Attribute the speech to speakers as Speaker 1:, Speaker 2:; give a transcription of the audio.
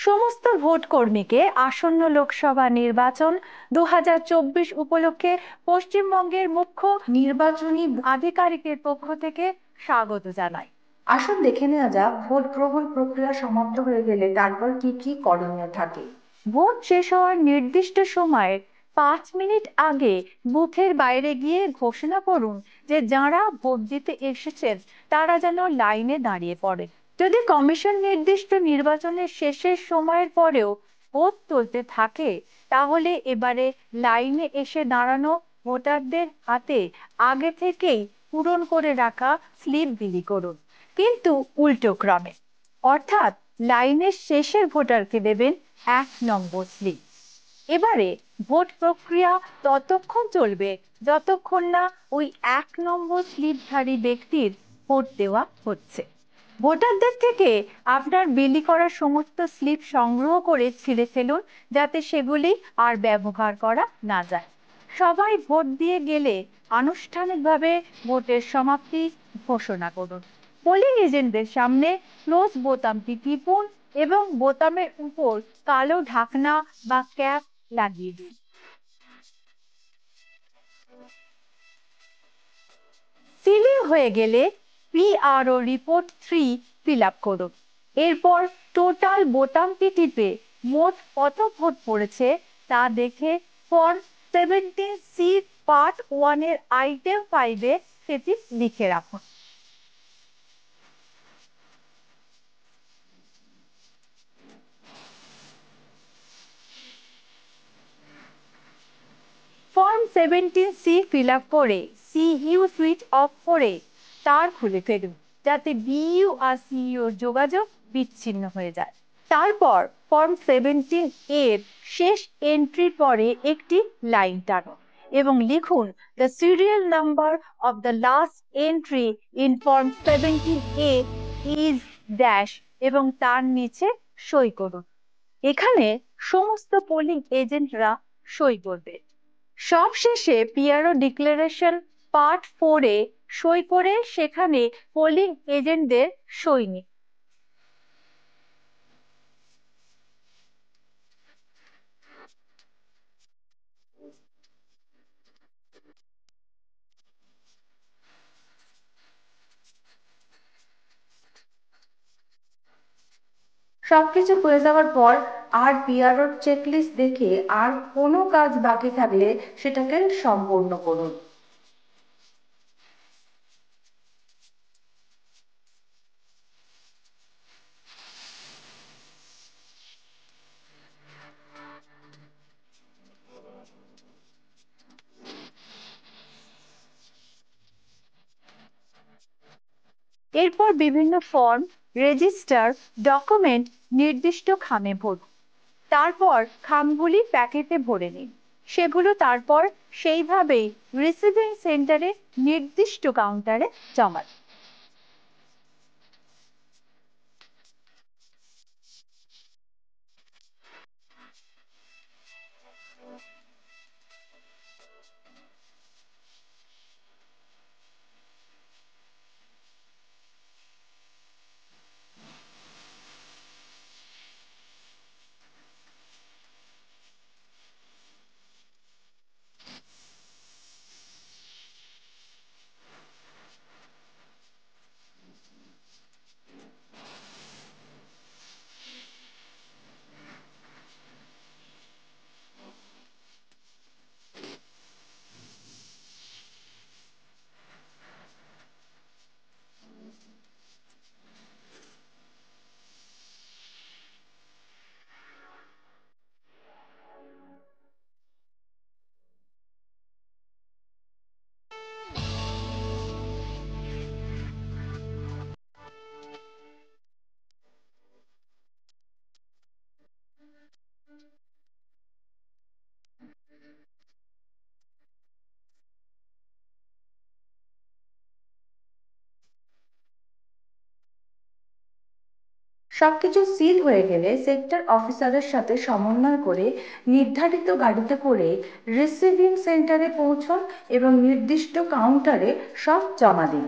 Speaker 1: সমস্ত ভোট কর্মীকে আসন্ন লোকসভা নির্বাচন দু উপলক্ষে পশ্চিমবঙ্গের মুখ্য নির্বাচনী আধিকারিকের পক্ষ থেকে স্বাগত জানাই।
Speaker 2: আসুন দেখে নেওয়া যাক ভোট গ্রহণ প্রক্রিয়া সমাপ্ত হয়ে গেলে তারপর কি কি করণীয় থাকে?
Speaker 1: ভোট শেষ হওয়ার নির্দিষ্ট সময়ে পাঁচ মিনিট আগে বুথের বাইরে গিয়ে ঘোষণা করুন যে যারা ভোট দিতে এসেছেন তারা যেন লাইনে দাঁড়িয়ে পড়ে যদি কমিশন নির্দিষ্ট নির্বাচনের শেষের সময়ের পরেও ভোট তুলতে থাকে, তাহলে এবারে লাইনে এসে দাঁড়ানো ভোটারদের হাতে আগে থেকেই পূরণ করে রাখা স্লিপ বিলি করুন। কিন্তু উল্টো ক্রমে, অর্থাৎ লাইনের শেষের ভোটারকে দেবেন এক নম্বর স্লিপ। এবারে ভোট প্রক্রিয়া ততক্ষণ চলবে যতক্ষণ না ওই এক নম্বর স্লিপধারী ব্যক্তির ভোট দেওয়া হচ্ছে। ভোটারদের থেকে আপনার বিলি করা সমস্ত স্লিপ সংগ্রহ করে ছিঁড়ে ফেলুন যাতে সেগুলি আর ব্যবহার করা না যায়। সবাই ভোট দিয়ে গেলে আনুষ্ঠানিকভাবে ভোটের সমাপ্তি ঘোষণা করুন। পোলিং এজেন্টদের সামনে ক্লোজ বোতামটি টিপুন এবং বোতামের উপর কালো ঢাকনা বা ক্যাপ লাগিয়ে দিন। সিলিং হয়ে গেলে PRO report three fill up করুন। এরপর টোটাল বোতামটি টিপে? মোট কত ভোট পড়েছে তা দেখে ফর্ম সেভেন্টিন সি পার্ট ওয়ানের আইটেম ফাইভে সেটি লিখে রাখুন। Form seventeen C fill up করে সি ইউ সুইচ অফ করে তার খুলে ফেলুন, যাতে বিইউ আর সিইউর যোগাযোগ বিচ্ছিন্ন হয়ে যায়। তারপর ফর্ম সেভেন্টিন এর শেষ এন্ট্রির পরে একটি লাইন টানুন এবং লিখুন the serial number of the last entry in form seventeen A is dash এবং তার নিচে সই করুন। এখানে সমস্ত পোলিং এজেন্টরা সই করবে। সবশেষে পিআরও ডিক্লারেশন পার্ট ফোরে সই করে সেখানে পোলিং এজেন্টদের সই নিন
Speaker 2: সবকিছু হয়ে যাওয়ার পর আর পিআরওর চেকলিস্ট দেখে আর কোনো কাজ বাকি থাকলে সেটাকে সম্পূর্ণ করুন।
Speaker 1: এরপর বিভিন্ন ফর্ম রেজিস্টার ডকুমেন্ট নির্দিষ্ট খামে ভরুন। তারপর খামগুলি প্যাকেটে ভরে নিন। সেগুলো তারপর সেইভাবেই রিসিভিং সেন্টারে নির্দিষ্ট কাউন্টারে জমা দিন।
Speaker 2: সবকিছু সিল হয়ে গেলে সেক্টর অফিসারের সাথে সমন্বয় করে, নির্ধারিত গাড়িতে করে রিসিভিং সেন্টারে পৌঁছন এবং নির্দিষ্ট কাউন্টারে সব জমা দিন।